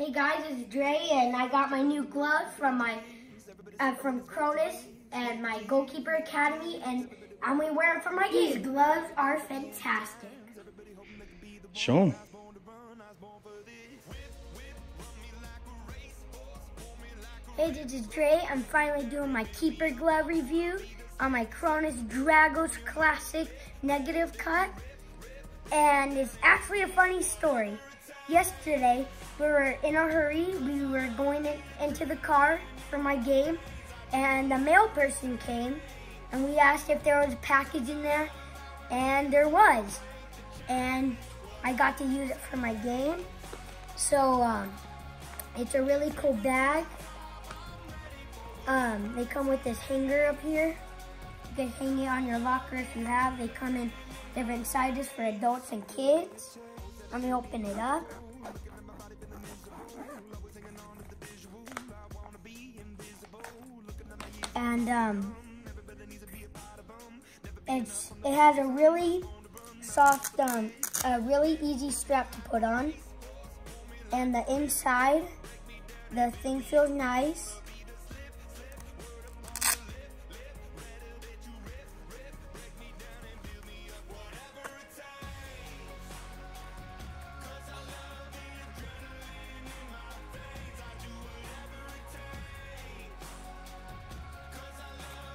Hey guys, it's Dre, and I got my new gloves from my uh, from Kronis and my goalkeeper academy, and I'm gonna wear them for my game. These gloves are fantastic. Show them. Hey, this is Dre. I'm finally doing my keeper glove review on my Kronis Dragos Classic Negative Cut. And it's actually a funny story. Yesterday, we were in a hurry. We were going in, into the car for my game, and the mail person came, and we asked if there was a package in there, and there was. And I got to use it for my game. So, um, it's a really cool bag. Um, they come with this hanger up here. You can hang it on your locker if you have. They come in different sizes for adults and kids. Let me open it up. And um, it's it has a really soft, um, a really easy strap to put on. And the inside, the thing feels nice.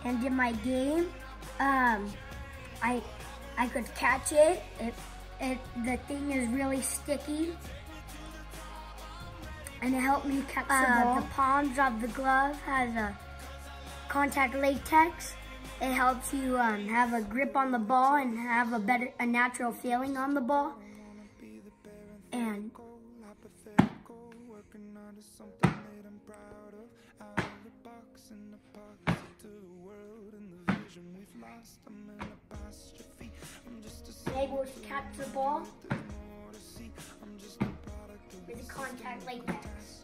And in my game, um, I I could catch it. It, it. The thing is really sticky. And it helped me catch uh, the ball. The palms of the glove has a contact latex. It helps you um, have a grip on the ball and have a better, a natural feeling on the ball. And able to catch the ball with contact latex.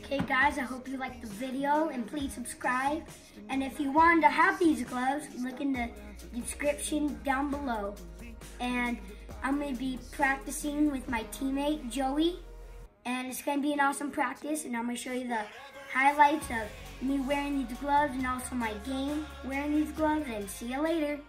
Okay guys, I hope you liked the video and please subscribe. And if you want to have these gloves, look in the description down below. And I'm going to be practicing with my teammate, Joey. And it's going to be an awesome practice. And I'm going to show you the highlights of me wearing these gloves and also my game wearing these gloves. And see you later.